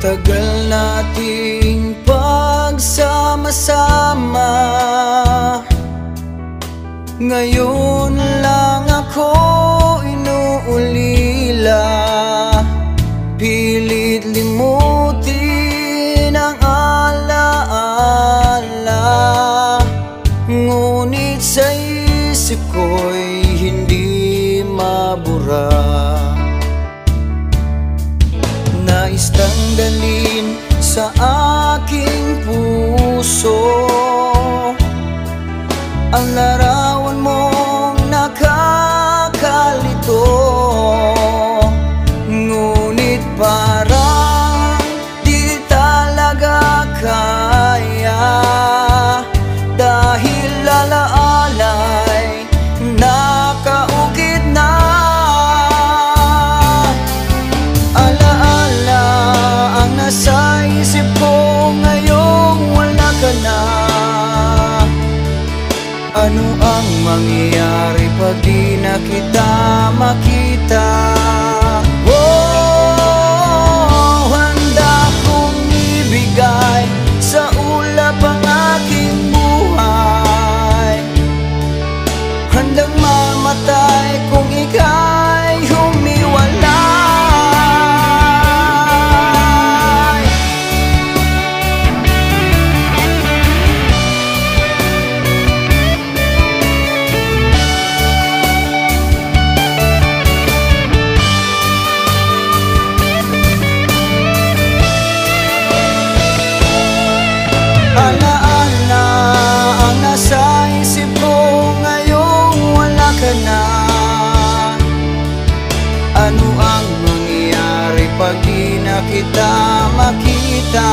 tagal nating pagsama-sama. Ngayon sa aking puso. Ang larawan mong nakakalito. Ngunit parang di talaga kaya. Dahil lalaan Ano ang mangyayari pag di na kita makita? Oh, handa kong ibigay Kapag di na kita makita.